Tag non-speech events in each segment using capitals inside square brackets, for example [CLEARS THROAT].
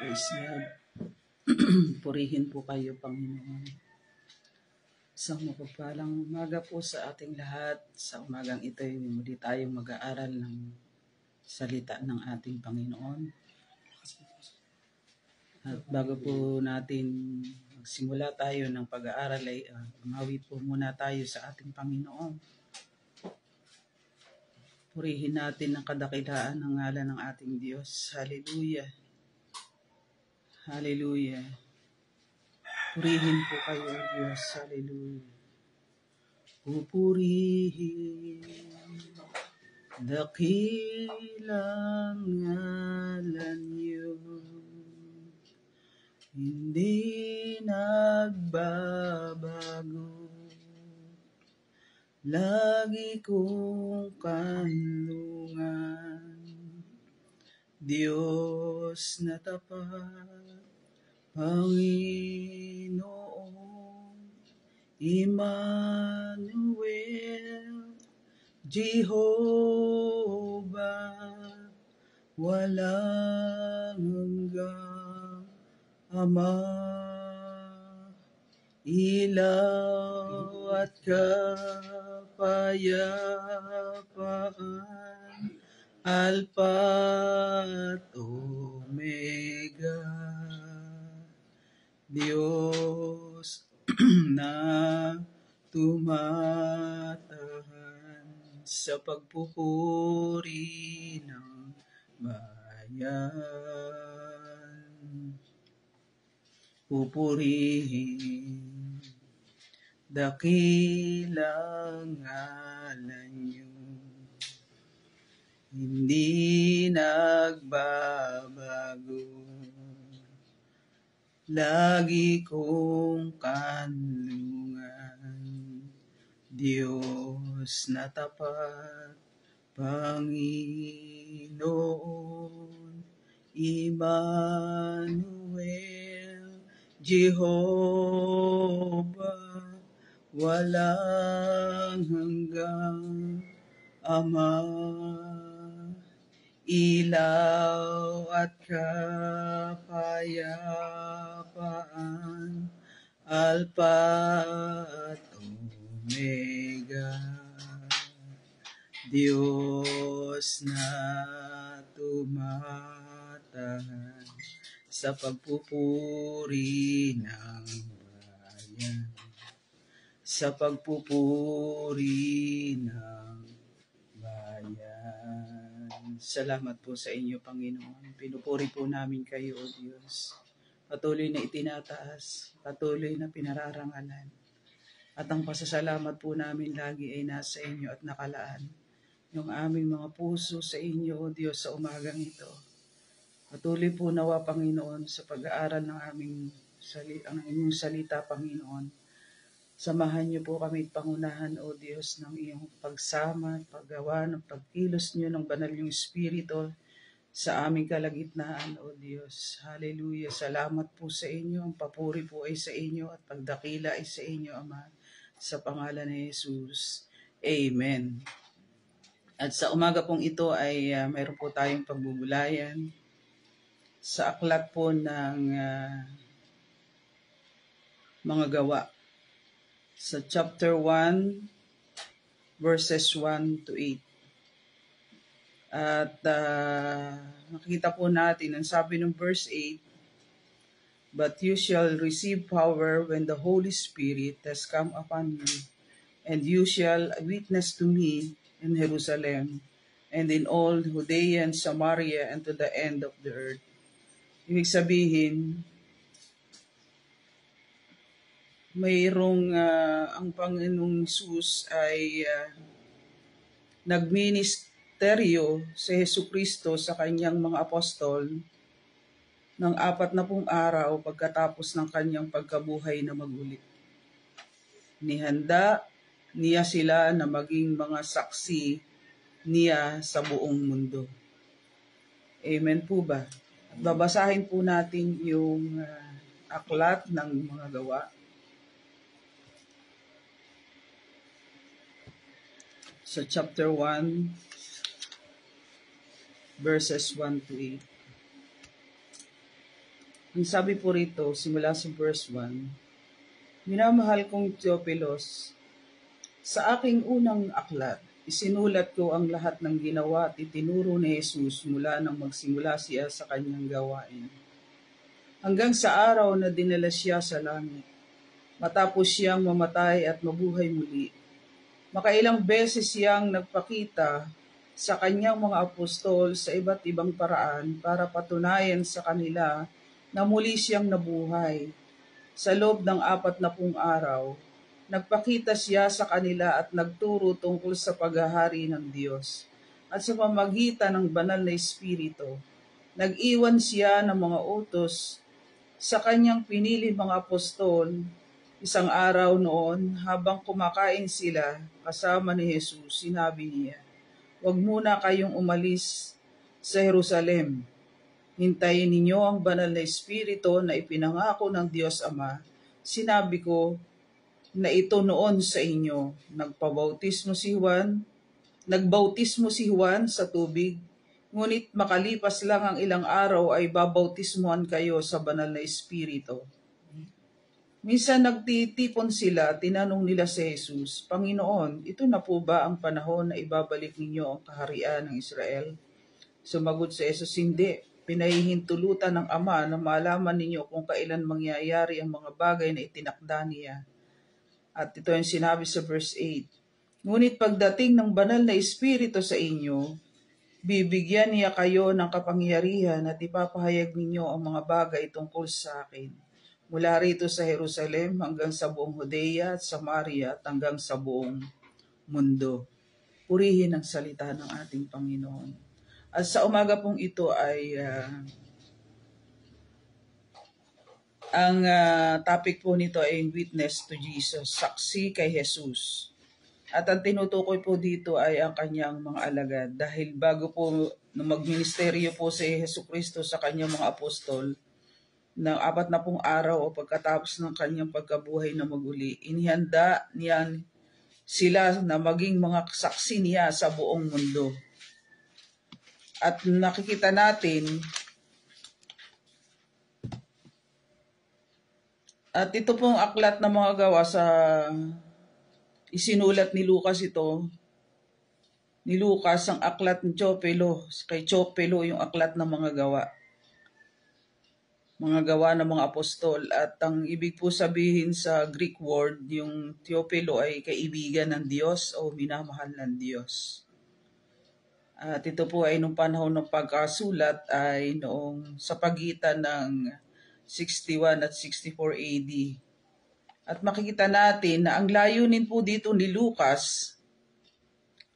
Praise God. [CLEARS THROAT] Purihin po kayo, Panginoon. Sa mapagpalang umaga po sa ating lahat, sa umagang ito muli tayong mag-aaral ng salita ng ating Panginoon. At bago po natin magsimula tayo ng pag-aaral ay uh, umawi po muna tayo sa ating Panginoon. Purihin natin ang kadakilaan ng ngalan ng ating Diyos. Hallelujah. Hallelujah. Purihin po kayo, Diyos. Hallelujah. Pupurihin dakilang ngalan niyo. Hindi nagbabago. Lagi kong kanlungan. Diyos na tapat, Panginoon, Emmanuel, Jehovah, walang hanggang Ama, ilaw at kapayapaan, Alpha at Omega, Diyos [CLEARS THROAT] na tumatahan sa pagpupuri ng bayan. Pupurihin dakilang ngalan niyo. Hindi nagbabago. Lagi kong kanlungan. Diyos na tapat, Panginoon, Emmanuel, Jehovah, walang hanggang Ama, ilaw at kapayapaan, Alpha at Omega, Diyos na tumatahan sa pagpupuri ng bayan, sa pagpupuri ng bayan. Salamat po sa inyo, Panginoon. Pinupuri po namin kayo, O Diyos. Patuloy na itinataas, patuloy na pinararangalan. At ang pasasalamat po namin lagi ay nasa inyo at nakalaan. Yung aming mga puso sa inyo, O Diyos, sa umagang ito. Patuloy po nawa, Panginoon, sa pag-aaral ng aming sali, ang inyong salita, Panginoon. Samahan niyo po kami pangunahan, O Diyos, ng iyong pagsama, paggawa, ng pagkilos niyo ng banal yung Espiritu sa aming kalagitnaan, O Diyos. Hallelujah. Salamat po sa inyo. Ang papuri po ay sa inyo at pagdakila ay sa inyo, Ama. Sa pangalan ni Jesus. Amen. At sa umaga pong ito ay uh, mayroon po tayong pagbubulayan sa aklat po ng uh, mga gawa sa chapter 1 verses 1 to 8. At uh, nakikita po natin ang sabi ng verse 8, But you shall receive power when the Holy Spirit has come upon you, and you shall witness to me in Jerusalem, and in all Judea and Samaria and to the end of the earth. Ibig sabihin, mayroong uh, ang Panginoong Jesus ay uh, nagministeryo sa Heso Kristo sa kanyang mga apostol ng apat na pong araw pagkatapos ng kanyang pagkabuhay na magulit. Nihanda niya sila na maging mga saksi niya sa buong mundo. Amen po ba? Babasahin po natin yung uh, aklat ng mga gawa. Sa chapter 1, verses 1 to 8. Ang sabi po rito, simula sa verse 1, Minamahal kong Theopilos, sa aking unang aklat, isinulat ko ang lahat ng ginawa at itinuro ni Jesus mula nang magsimula siya sa kanyang gawain. Hanggang sa araw na dinala siya sa langit, matapos siyang mamatay at mabuhay muli. Makailang beses siyang nagpakita sa kanyang mga apostol sa iba't ibang paraan para patunayan sa kanila na muli siyang nabuhay. Sa loob ng apat na pung araw, nagpakita siya sa kanila at nagturo tungkol sa paghahari ng Diyos. At sa pamagitan ng banal na Espiritu, nag-iwan siya ng mga utos sa kanyang pinili mga apostol isang araw noon habang kumakain sila kasama ni Jesus, sinabi niya, Huwag muna kayong umalis sa Jerusalem Hintayin ninyo ang banal na espiritu na ipinangako ng Diyos Ama. Sinabi ko na ito noon sa inyo. Nagpabautismo si Juan, nagbautismo si Juan sa tubig, ngunit makalipas lang ang ilang araw ay babautismuhan kayo sa banal na espiritu. Minsan nagtitipon sila, tinanong nila si Jesus, Panginoon, ito na po ba ang panahon na ibabalik ninyo ang kaharian ng Israel? Sumagot si Jesus, hindi pinahihintulutan ng Ama na malaman ninyo kung kailan mangyayari ang mga bagay na itinakda niya. At ito yung sinabi sa verse 8. Ngunit pagdating ng banal na Espiritu sa inyo, bibigyan niya kayo ng kapangyarihan at ipapahayag ninyo ang mga bagay tungkol sa akin. Mula rito sa Jerusalem hanggang sa buong Hodea at Samaria at hanggang sa buong mundo. Purihin ang salita ng ating Panginoon. At sa umaga pong ito ay uh, ang uh, topic po nito ay witness to Jesus, saksi kay Jesus. At ang tinutukoy po dito ay ang kanyang mga alagad dahil bago po magministeryo po si Hesus Kristo sa kanyang mga apostol ng apat na pong araw o pagkatapos ng kanyang pagkabuhay na maguli, inihanda niyan sila na maging mga saksi niya sa buong mundo. At nakikita natin At ito pong aklat ng mga gawa sa isinulat ni Lucas ito. Ni Lucas ang aklat ng Chopelo. Kay Chopelo yung aklat ng mga gawa. Mga gawa ng mga apostol. At ang ibig po sabihin sa Greek word, yung Theopelo ay kaibigan ng Diyos o minamahal ng Diyos. At ito po ay nung panahon ng pagkasulat ay noong sa pagitan ng 61 at 64 AD. At makikita natin na ang layunin po dito ni Lucas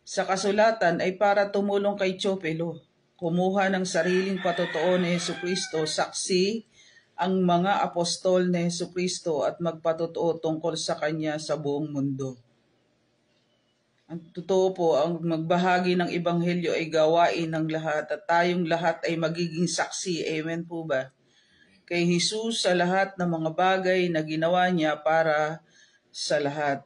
sa kasulatan ay para tumulong kay Chopelo, kumuha ng sariling patotoo ni Yesu Kristo, saksi ang mga apostol ni Yesu Kristo at magpatotoo tungkol sa Kanya sa buong mundo. Ang totoo po, ang magbahagi ng ebanghelyo ay gawain ng lahat at tayong lahat ay magiging saksi. Amen po ba? Kay Jesus sa lahat ng mga bagay na ginawa niya para sa lahat.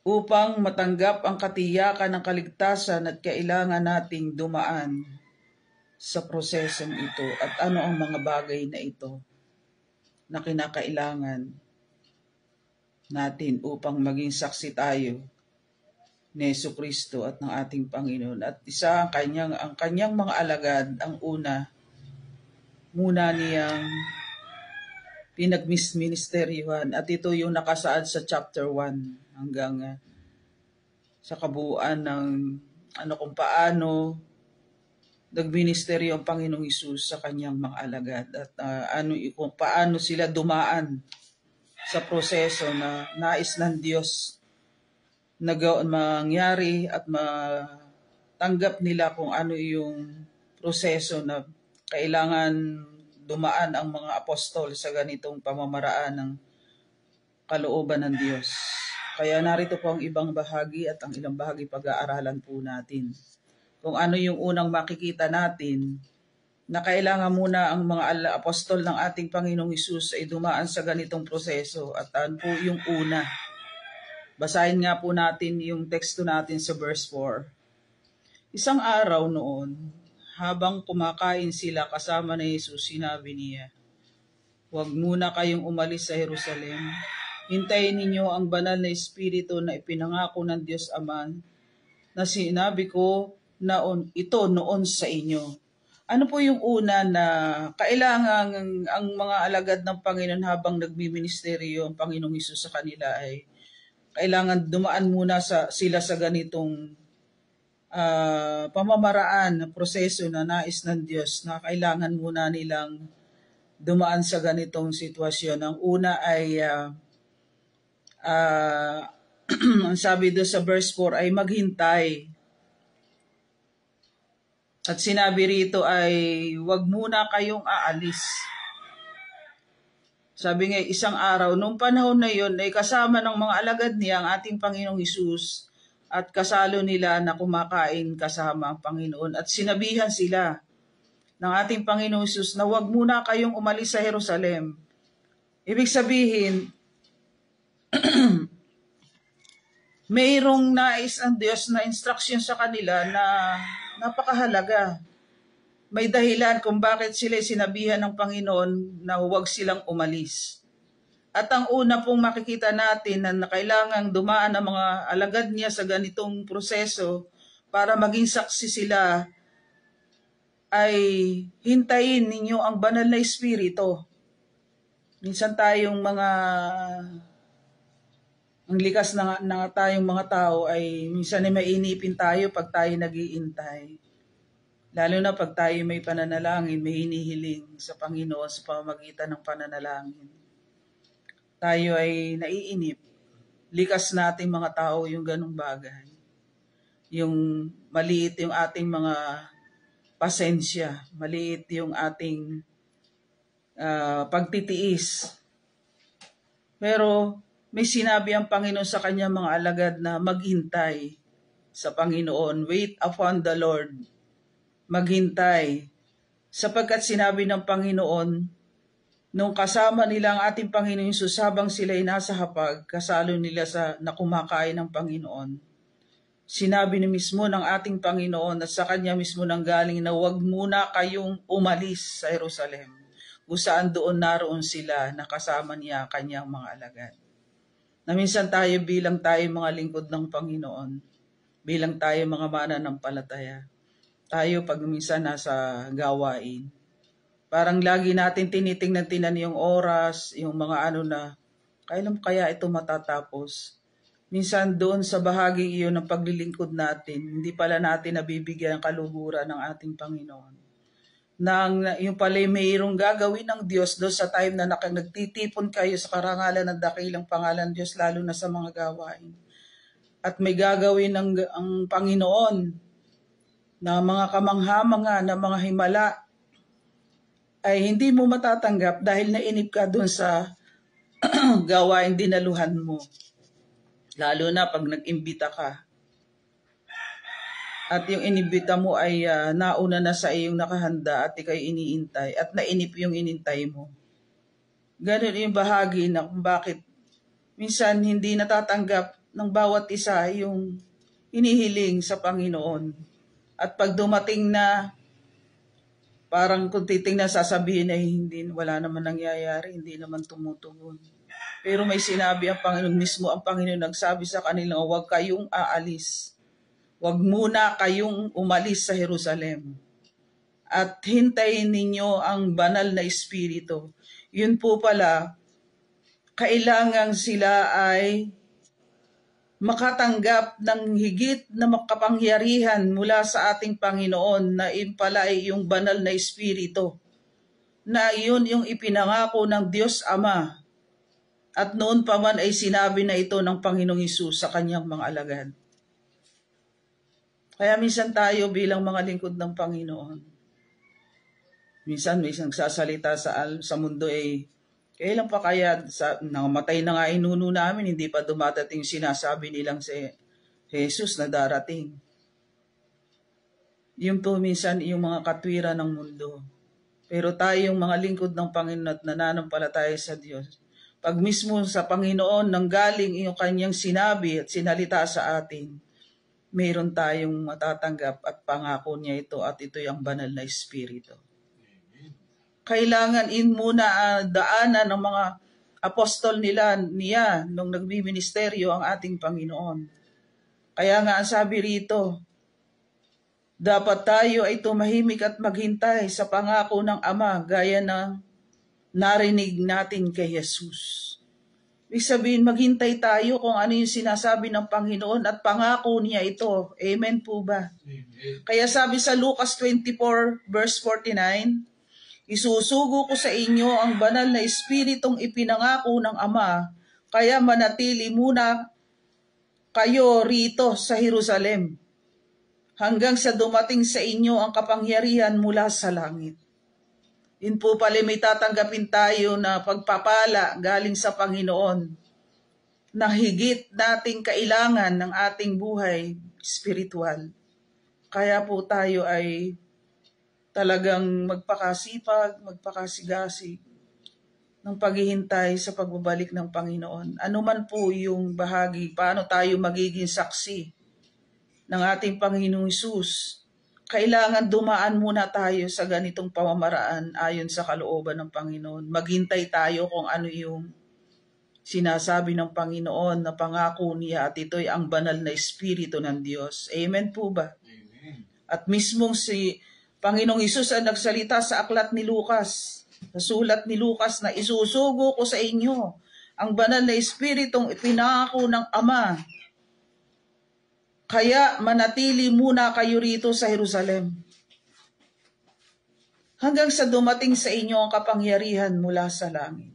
Upang matanggap ang katiyakan ng kaligtasan at kailangan nating dumaan sa prosesong ito at ano ang mga bagay na ito na kinakailangan natin upang maging saksi tayo ni Yesu Kristo at ng ating Panginoon. At isa ang kanyang, ang kanyang mga alagad, ang una, muna niyang pinagmisministeryuhan. At ito yung nakasaad sa chapter 1 hanggang uh, sa kabuuan ng ano kung paano nagministeryo ang Panginoong Isus sa kanyang mga alagad at uh, ano kung paano sila dumaan sa proseso na nais ng Diyos na mangyari at matanggap nila kung ano yung proseso na kailangan dumaan ang mga apostol sa ganitong pamamaraan ng kalooban ng Diyos. Kaya narito po ang ibang bahagi at ang ilang bahagi pag-aaralan po natin. Kung ano yung unang makikita natin na kailangan muna ang mga apostol ng ating Panginoong Isus ay dumaan sa ganitong proseso. At ano po yung una? Basahin nga po natin yung teksto natin sa verse 4. Isang araw noon, habang kumakain sila kasama ni Jesus, sinabi niya, Huwag muna kayong umalis sa Jerusalem. Hintayin ninyo ang banal na Espiritu na ipinangako ng Diyos Ama na sinabi ko naon, ito noon sa inyo. Ano po yung una na kailangan ang mga alagad ng Panginoon habang nagbiministeryo ang Panginoong Isus sa kanila ay kailangan dumaan muna sa sila sa ganitong uh, pamamaraan, proseso na nais ng Diyos na kailangan muna nilang dumaan sa ganitong sitwasyon. Ang una ay uh, uh, [CLEARS THROAT] ang sabi do sa verse 4 ay maghintay at sinabi rito ay, wag muna kayong aalis. Sabi nga, isang araw, nung panahon na yon ay kasama ng mga alagad niya ang ating Panginoong Isus at kasalo nila na kumakain kasama ang Panginoon. At sinabihan sila ng ating Panginoong Isus na wag muna kayong umalis sa Jerusalem. Ibig sabihin, [CLEARS THROAT] mayroong nais ang Diyos na instruction sa kanila na napakahalaga. May dahilan kung bakit sila sinabihan ng Panginoon na huwag silang umalis. At ang una pong makikita natin na kailangang dumaan ang mga alagad niya sa ganitong proseso para maging saksi sila ay hintayin ninyo ang banal na espiritu. Minsan tayong mga ang likas na, na tayong mga tao ay minsan ay mainipin tayo pag tayo nagiintay. Lalo na pag tayo may pananalangin, may hinihiling sa Panginoon sa pamamagitan ng pananalangin. Tayo ay naiinip. Likas nating mga tao yung ganong bagay. Yung maliit yung ating mga pasensya, maliit yung ating uh, pagtitiis. Pero may sinabi ang Panginoon sa kanyang mga alagad na maghintay sa Panginoon. Wait upon the Lord. Maghintay. Sapagkat sinabi ng Panginoon, nung kasama nila ang ating Panginoon Jesus habang sila ay nasa hapag, kasalo nila sa nakumakain ng Panginoon. Sinabi ni mismo ng ating Panginoon at sa kanya mismo nang galing na huwag muna kayong umalis sa Jerusalem kung saan doon naroon sila nakasama niya kanyang mga alagad na minsan tayo bilang tayo mga lingkod ng Panginoon, bilang tayo mga mananampalataya, tayo pag minsan nasa gawain, parang lagi natin tinitingnan-tinan yung oras, yung mga ano na, kailan kaya ito matatapos? Minsan doon sa bahaging iyon ng paglilingkod natin, hindi pala natin nabibigyan ang kaluhuran ng ating Panginoon nang yung pala mayroong gagawin ng Diyos doon sa time na nagtitipon kayo sa karangalan ng dakilang pangalan ng Diyos, lalo na sa mga gawain. At may gagawin ng ang Panginoon na mga kamangha-manga, na mga himala, ay hindi mo matatanggap dahil nainip ka doon sa [CLEARS THROAT] gawain dinaluhan mo. Lalo na pag nag-imbita ka at yung inibita mo ay uh, nauna na sa iyong nakahanda at ikay iniintay at nainip yung inintay mo. Ganun yung bahagi na kung bakit minsan hindi natatanggap ng bawat isa yung inihiling sa Panginoon. At pag dumating na parang kung titingnan sasabihin ay hindi, wala naman nangyayari, hindi naman tumutugon. Pero may sinabi ang Panginoon mismo, ang Panginoon nagsabi sa kanila, huwag kayong aalis Huwag muna kayong umalis sa Jerusalem. At hintayin ninyo ang banal na espiritu. Yun po pala, kailangan sila ay makatanggap ng higit na makapangyarihan mula sa ating Panginoon na impala ay yung banal na espiritu na iyon yung ipinangako ng Diyos Ama at noon pa man ay sinabi na ito ng Panginoong Isus sa kanyang mga alagad. Kaya minsan tayo bilang mga lingkod ng Panginoon, minsan may isang sasalita sa, sa mundo ay, kailan pa kaya sa, nangamatay na nga inuno namin, hindi pa dumadating sinasabi nilang si Jesus na darating. Yung po minsan yung mga katwiran ng mundo. Pero tayong mga lingkod ng Panginoon at nananampalataya sa Diyos, pag mismo sa Panginoon nang galing yung kanyang sinabi at sinalita sa atin, mayroon tayong matatanggap at pangako niya ito at ito ang banal na espiritu. Kailangan in muna uh, daanan ng mga apostol nila niya nung nagbiministeryo ang ating Panginoon. Kaya nga ang sabi rito, dapat tayo ay tumahimik at maghintay sa pangako ng Ama gaya ng narinig natin kay Jesus. Ibig sabihin, maghintay tayo kung ano yung sinasabi ng Panginoon at pangako niya ito. Amen po ba? Amen. Kaya sabi sa Lucas 24 verse 49, Isusugo ko sa inyo ang banal na espiritong ipinangako ng Ama, kaya manatili muna kayo rito sa Jerusalem hanggang sa dumating sa inyo ang kapangyarihan mula sa langit. Yun po pala may tatanggapin tayo na pagpapala galing sa Panginoon na higit nating kailangan ng ating buhay spiritual. Kaya po tayo ay talagang magpakasipag, magpakasigasig ng paghihintay sa pagbabalik ng Panginoon. Ano man po yung bahagi, paano tayo magiging saksi ng ating Panginoong Isus, kailangan dumaan muna tayo sa ganitong pamamaraan ayon sa kalooban ng Panginoon. Maghintay tayo kung ano yung sinasabi ng Panginoon na pangako niya at ito'y ang banal na Espiritu ng Diyos. Amen po ba? Amen. At mismong si Panginoong Isus ang nagsalita sa aklat ni Lucas, sa sulat ni Lucas na isusugo ko sa inyo ang banal na Espiritong ipinako ng Ama kaya manatili muna kayo rito sa Jerusalem. Hanggang sa dumating sa inyo ang kapangyarihan mula sa langit.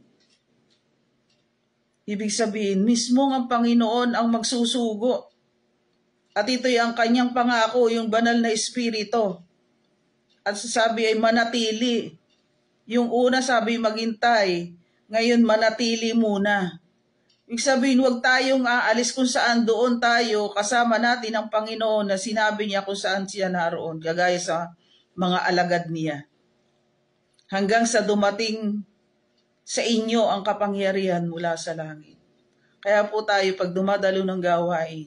Ibig sabihin, mismo ang Panginoon ang magsusugo. At ito'y ang kanyang pangako, yung banal na espiritu. At sabi ay manatili. Yung una sabi maghintay, ngayon manatili muna. Ibig sabihin, huwag tayong aalis kung saan doon tayo kasama natin ang Panginoon na sinabi niya kung saan siya naroon, gagaya sa mga alagad niya. Hanggang sa dumating sa inyo ang kapangyarihan mula sa langit. Kaya po tayo pag dumadalo ng gawain,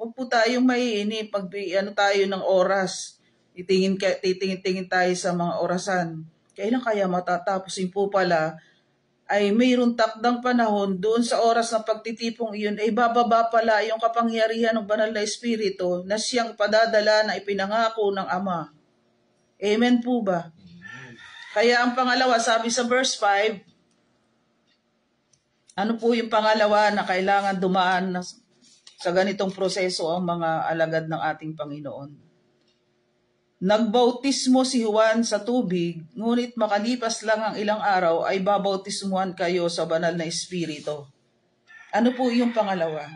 huwag po tayong maiinip pag ano tayo ng oras. Titingin, titingin-tingin tayo sa mga orasan. Kailan kaya matatapos? Yung po pala, ay mayroong takdang panahon doon sa oras ng pagtitipong iyon ay bababa pala yung kapangyarihan ng banal na espiritu na siyang padadala na ipinangako ng Ama. Amen po ba? Kaya ang pangalawa, sabi sa verse 5, ano po yung pangalawa na kailangan dumaan na sa ganitong proseso ang mga alagad ng ating Panginoon? Nagbautismo si Juan sa tubig, ngunit makalipas lang ang ilang araw ay babautismuhan kayo sa banal na espiritu. Ano po yung pangalawa?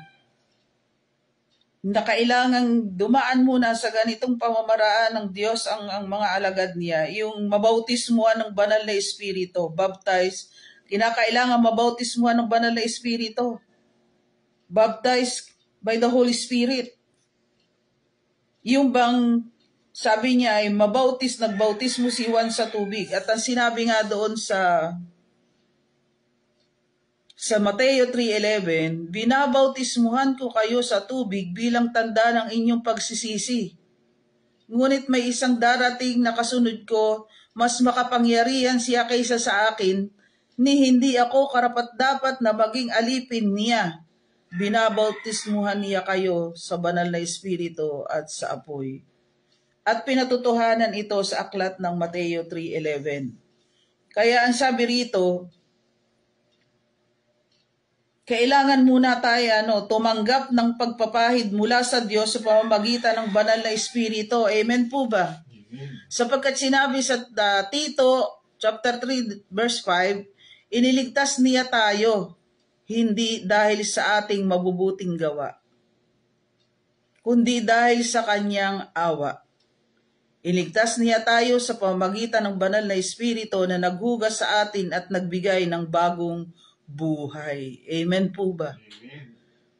Na kailangang dumaan muna sa ganitong pamamaraan ng Diyos ang, ang mga alagad niya, yung mabautismuhan ng banal na espiritu, baptize, kinakailangan mabautismuhan ng banal na espiritu. Baptized by the Holy Spirit. Yung bang sabi niya ay mabautis, nagbautis mo si Juan sa tubig. At ang sinabi nga doon sa sa Mateo 3.11, binabautismuhan ko kayo sa tubig bilang tanda ng inyong pagsisisi. Ngunit may isang darating na kasunod ko, mas makapangyarihan siya kaysa sa akin, ni hindi ako karapat-dapat na maging alipin niya. Binabautismuhan niya kayo sa banal na espiritu at sa apoy at pinatutuhanan ito sa aklat ng Mateo 3.11. Kaya ang sabi rito, kailangan muna tayo ano, tumanggap ng pagpapahid mula sa Diyos sa pamamagitan ng banal na Espiritu. Amen po ba? Sapagkat sinabi sa uh, Tito chapter 3 verse 5, iniligtas niya tayo hindi dahil sa ating mabubuting gawa, kundi dahil sa kanyang awa. Iligtas niya tayo sa pamagitan ng banal na Espiritu na naghugas sa atin at nagbigay ng bagong buhay. Amen po ba? Amen.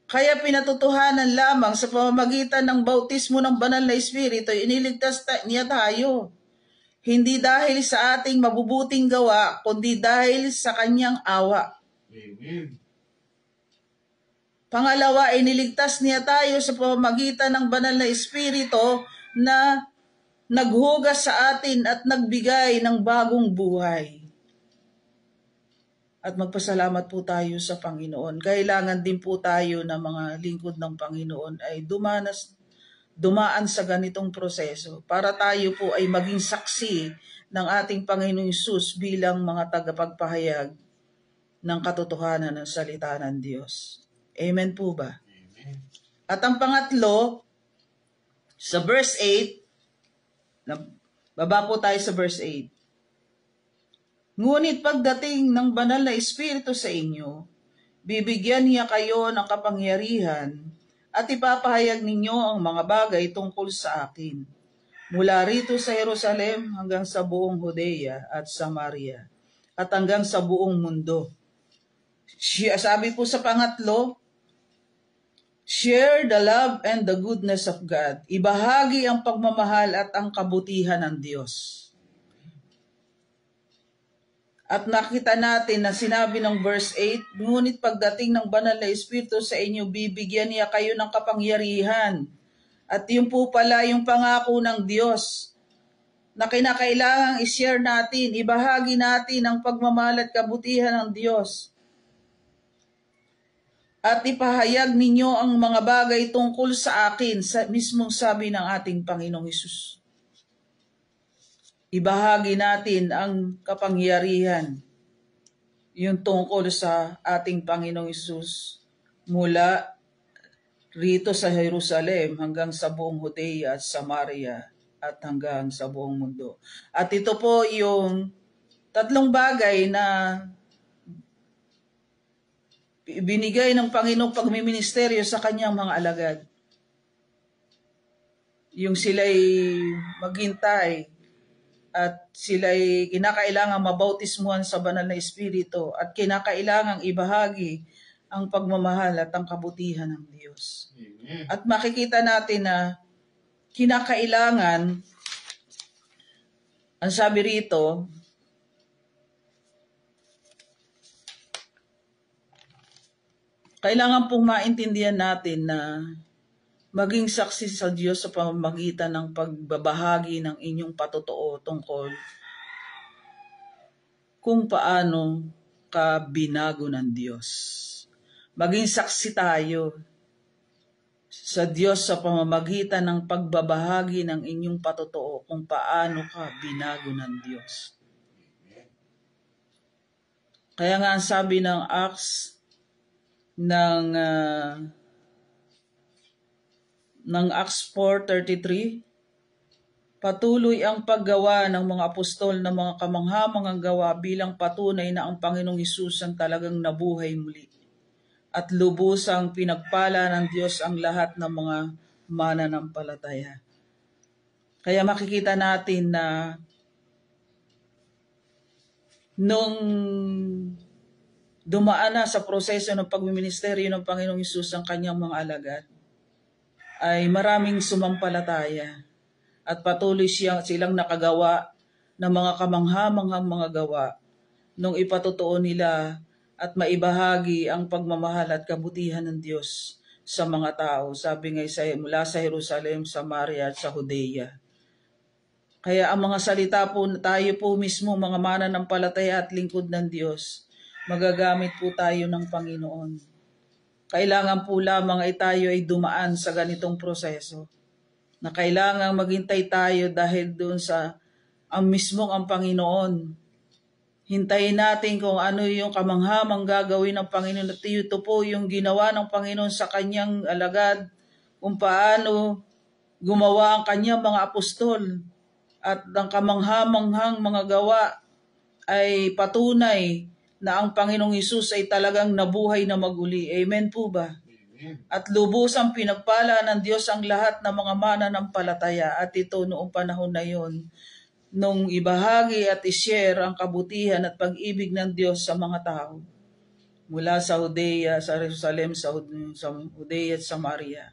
Kaya pinatutuhanan lamang sa pamamagitan ng bautismo ng banal na Espiritu, iniligtas ta- niya tayo. Hindi dahil sa ating mabubuting gawa, kundi dahil sa kanyang awa. Amen. Pangalawa, iniligtas niya tayo sa pamamagitan ng banal na Espiritu na naghugas sa atin at nagbigay ng bagong buhay. At magpasalamat po tayo sa Panginoon. Kailangan din po tayo na mga lingkod ng Panginoon ay dumanas, dumaan sa ganitong proseso para tayo po ay maging saksi ng ating Panginoong Isus bilang mga tagapagpahayag ng katotohanan ng salita ng Diyos. Amen po ba? Amen. At ang pangatlo, sa verse 8, baba po tayo sa verse 8. Ngunit pagdating ng banal na Espiritu sa inyo, bibigyan niya kayo ng kapangyarihan at ipapahayag ninyo ang mga bagay tungkol sa akin. Mula rito sa Jerusalem hanggang sa buong Judea at Samaria at hanggang sa buong mundo. Siya, sabi po sa pangatlo, Share the love and the goodness of God. Ibahagi ang pagmamahal at ang kabutihan ng Diyos. At nakita natin na sinabi ng verse 8, Ngunit pagdating ng banal na Espiritu sa inyo, bibigyan niya kayo ng kapangyarihan. At yun po pala yung pangako ng Diyos na kinakailangang i-share natin, ibahagi natin ang pagmamahal at kabutihan ng Diyos at ipahayag ninyo ang mga bagay tungkol sa akin, sa mismong sabi ng ating Panginoong Isus. Ibahagi natin ang kapangyarihan, yung tungkol sa ating Panginoong Isus mula rito sa Jerusalem hanggang sa buong Judea at Samaria at hanggang sa buong mundo. At ito po yung tatlong bagay na binigay ng Panginoong pagmiministeryo sa kanyang mga alagad. Yung sila'y maghintay at sila'y kinakailangang mabautismuhan sa banal na Espiritu at kinakailangang ibahagi ang pagmamahal at ang kabutihan ng Diyos. Amen. At makikita natin na kinakailangan, ang sabi rito, Kailangan pong maintindihan natin na maging saksi sa Diyos sa pamamagitan ng pagbabahagi ng inyong patotoo tungkol kung paano ka binago ng Diyos. Maging saksi tayo sa Diyos sa pamamagitan ng pagbabahagi ng inyong patotoo kung paano ka binago ng Diyos. Kaya nga ang sabi ng Acts ng uh, ng Acts 4.33, patuloy ang paggawa ng mga apostol ng mga kamanghamangang gawa bilang patunay na ang Panginoong Isus ang talagang nabuhay muli. At lubusang pinagpala ng Diyos ang lahat ng mga mananampalataya. Kaya makikita natin na nung dumaan na sa proseso ng pagmiministeryo ng Panginoong Isus ang kanyang mga alagad, ay maraming sumampalataya at patuloy siyang, silang nakagawa ng mga kamanghamanghang mga gawa nung ipatotoo nila at maibahagi ang pagmamahal at kabutihan ng Diyos sa mga tao. Sabi nga sa, mula sa Jerusalem, Samaria at sa Judea. Kaya ang mga salita po tayo po mismo, mga mananampalataya at lingkod ng Diyos, magagamit po tayo ng Panginoon. Kailangan po lamang ay tayo ay dumaan sa ganitong proseso na kailangan maghintay tayo dahil doon sa ang mismong ang Panginoon. Hintayin natin kung ano yung kamanghamang gagawin ng Panginoon at ito po yung ginawa ng Panginoon sa kanyang alagad kung paano gumawa ang kanyang mga apostol at ang kamanghamanghang mga gawa ay patunay na ang Panginoong Isus ay talagang nabuhay na maguli. Amen po ba? Amen. At lubusang pinagpala ng Diyos ang lahat ng mga mananampalataya at ito noong panahon na yon nung ibahagi at ishare ang kabutihan at pag-ibig ng Diyos sa mga tao mula sa Judea, sa Jerusalem, sa, sa Judea at Samaria.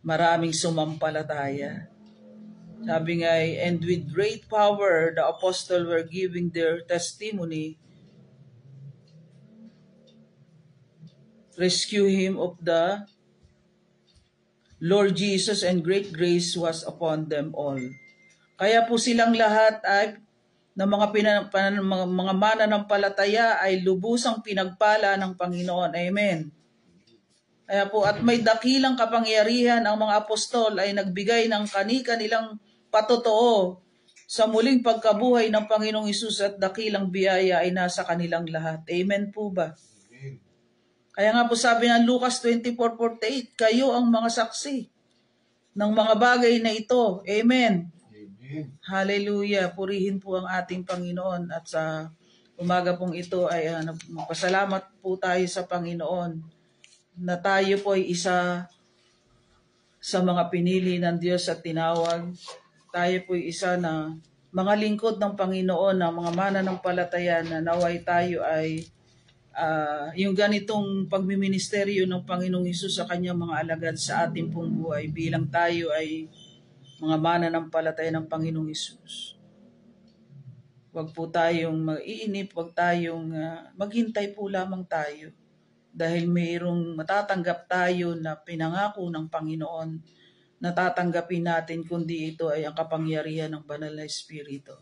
Maraming sumampalataya. Sabi nga, and with great power, the apostle were giving their testimony rescue him of the Lord Jesus and great grace was upon them all. Kaya po silang lahat ay ng mga, pinan, pan, mga, mga mananampalataya ay lubusang pinagpala ng Panginoon. Amen. Kaya po, at may dakilang kapangyarihan ang mga apostol ay nagbigay ng kani-kanilang patotoo sa muling pagkabuhay ng Panginoong Isus at dakilang biyaya ay nasa kanilang lahat. Amen po ba? Kaya nga po sabi ng Lucas 24.48, kayo ang mga saksi ng mga bagay na ito. Amen. Amen. Hallelujah. Purihin po ang ating Panginoon at sa umaga pong ito ay uh, magpasalamat po tayo sa Panginoon na tayo po ay isa sa mga pinili ng Diyos at tinawag. Tayo po ay isa na mga lingkod ng Panginoon, ng mga mananampalataya na naway tayo ay uh, yung ganitong pagmiministeryo ng Panginoong Isus sa kanyang mga alagad sa ating pong buhay bilang tayo ay mga mananampalataya ng Panginoong Isus. Huwag po tayong mag-iinip, huwag tayong uh, maghintay po lamang tayo dahil mayroong matatanggap tayo na pinangako ng Panginoon natatanggapin natin kundi ito ay ang kapangyarihan ng banal na Espiritu.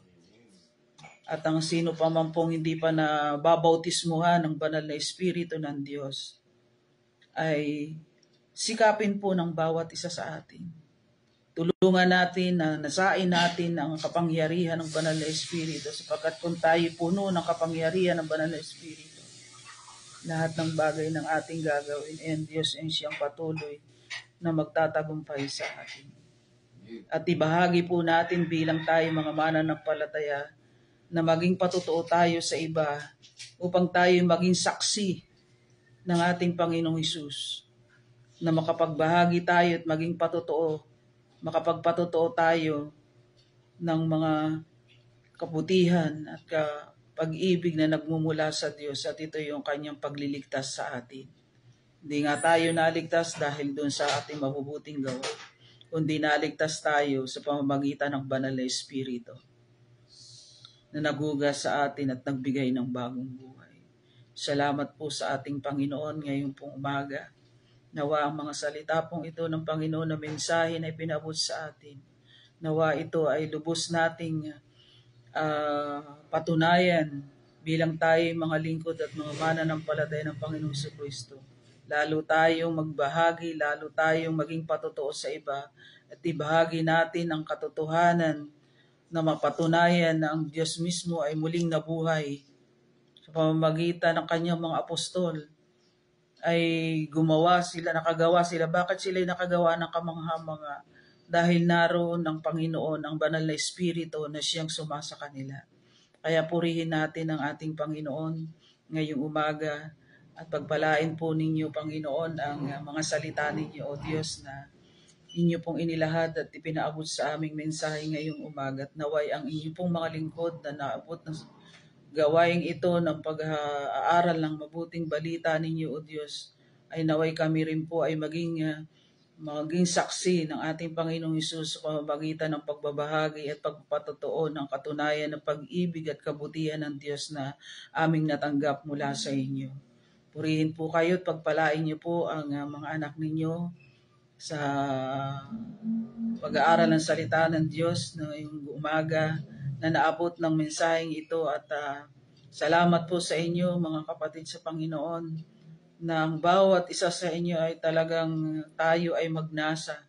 At ang sino pa man pong hindi pa na babautismuhan ng banal na Espiritu ng Diyos ay sikapin po ng bawat isa sa atin. Tulungan natin na nasain natin ang kapangyarihan ng banal na Espiritu sapagkat kung tayo puno ng kapangyarihan ng banal na Espiritu, lahat ng bagay ng ating gagawin and Diyos ay siyang patuloy na magtatagumpay sa atin. At ibahagi po natin bilang tayo mga mananampalataya na maging patotoo tayo sa iba upang tayo maging saksi ng ating Panginoong Hesus. Na makapagbahagi tayo at maging patotoo, makapagpatotoo tayo ng mga kabutihan at pag-ibig na nagmumula sa Diyos at ito yung kanyang pagliligtas sa atin. Hindi nga tayo naligtas dahil doon sa ating mabubuting gawa, kundi naligtas tayo sa pamamagitan ng banal na Espiritu na nagugas sa atin at nagbigay ng bagong buhay. Salamat po sa ating Panginoon ngayong pong umaga. Nawa ang mga salita pong ito ng Panginoon na mensahe na ipinabot sa atin. Nawa ito ay lubos nating uh, patunayan bilang tayo mga lingkod at mga mananampalataya ng Panginoong sa Kristo. Lalo tayong magbahagi, lalo tayong maging patotoo sa iba at ibahagi natin ang katotohanan na mapatunayan na ang Diyos mismo ay muling nabuhay sa pamamagitan ng kanyang mga apostol ay gumawa sila, nakagawa sila. Bakit sila nakagawa ng kamangha-mga? Dahil naroon ng Panginoon ang banal na Espiritu na siyang sumasa kanila. Kaya purihin natin ang ating Panginoon ngayong umaga at pagpalain po ninyo, Panginoon, ang mga salita ninyo, O Diyos, na inyo pong inilahad at ipinaabot sa aming mensahe ngayong umaga. At naway ang inyo pong mga lingkod na naabot ng gawaing ito ng pag-aaral ng mabuting balita ninyo o Diyos. Ay naway kami rin po ay maging uh, maging saksi ng ating Panginoong Isus sa pamamagitan ng pagbabahagi at pagpapatotoo ng katunayan ng pag-ibig at kabutihan ng Diyos na aming natanggap mula sa inyo. Purihin po kayo at pagpalain niyo po ang uh, mga anak ninyo sa pag-aaral ng salita ng Diyos ngayong umaga na naabot ng mensaheng ito at uh, salamat po sa inyo mga kapatid sa Panginoon na ang bawat isa sa inyo ay talagang tayo ay magnasa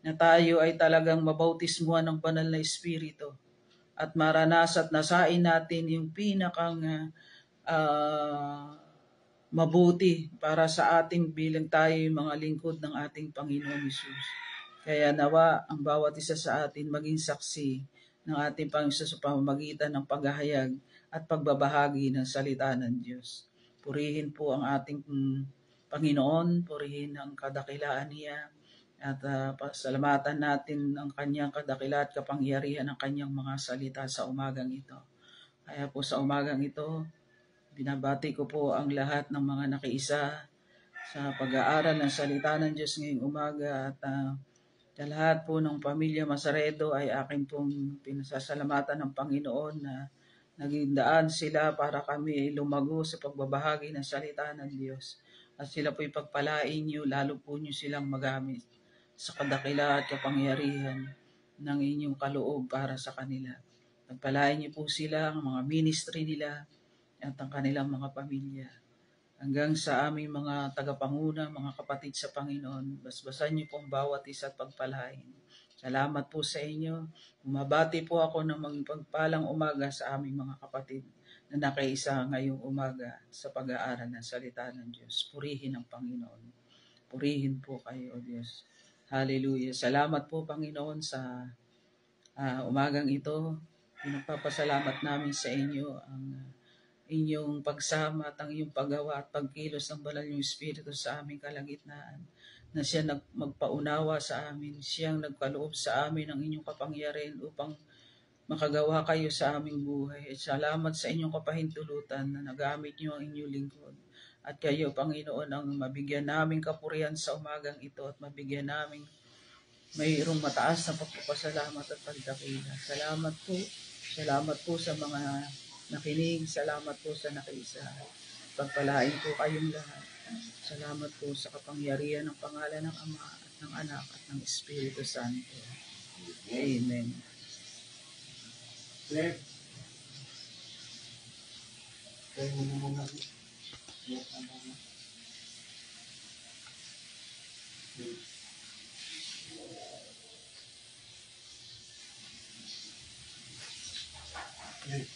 na tayo ay talagang mabautismuhan ng banal na Espiritu at maranas at nasain natin yung pinakang uh, mabuti para sa ating bilang tayo mga lingkod ng ating Panginoon Isus. Kaya nawa ang bawat isa sa atin maging saksi ng ating Panginoon sa pamamagitan ng paghahayag at pagbabahagi ng salita ng Diyos. Purihin po ang ating Panginoon, purihin ang kadakilaan niya, at uh, pasalamatan natin ang kanyang kadakila at kapangyarihan ng kanyang mga salita sa umagang ito. Kaya po sa umagang ito, Binabati ko po ang lahat ng mga nakiisa sa pag-aaral ng salita ng Diyos ngayong umaga at uh, sa lahat po ng pamilya Masaredo ay akin pong pinasasalamatan ng Panginoon na naging daan sila para kami lumago sa pagbabahagi ng salita ng Diyos. At sila po'y pagpalain niyo, lalo po niyo silang magamit sa kadakila at kapangyarihan ng inyong kaloob para sa kanila. Pagpalain niyo po sila, ang mga ministry nila, at ang kanilang mga pamilya. Hanggang sa aming mga tagapanguna, mga kapatid sa Panginoon, basbasan niyo po ang bawat isa pagpalain. Salamat po sa inyo. Umabati po ako ng magpagpalang umaga sa aming mga kapatid na nakaisa ngayong umaga sa pag-aaral ng salita ng Diyos. Purihin ang Panginoon. Purihin po kayo, O Diyos. Hallelujah. Salamat po, Panginoon, sa ah, umagang ito. Pinagpapasalamat namin sa inyo ang ah, inyong pagsama at ang iyong paggawa at pagkilos ng banal yung Espiritu sa aming kalagitnaan na siya nag, magpaunawa sa amin, siyang nagkaloob sa amin ng inyong kapangyarihan upang makagawa kayo sa aming buhay. At salamat sa inyong kapahintulutan na nagamit niyo ang inyong lingkod. At kayo, Panginoon, ang mabigyan namin kapurihan sa umagang ito at mabigyan namin mayroong mataas na pagpapasalamat at pagdakila. Salamat po. Salamat po sa mga nakinig. Salamat po sa nakiisa. Pagpalain po kayong lahat. Salamat po sa kapangyarihan ng pangalan ng Ama at ng Anak at ng Espiritu Santo. Amen. Claire. Muna muna. Claire, ano na. Claire, Claire, muna muna.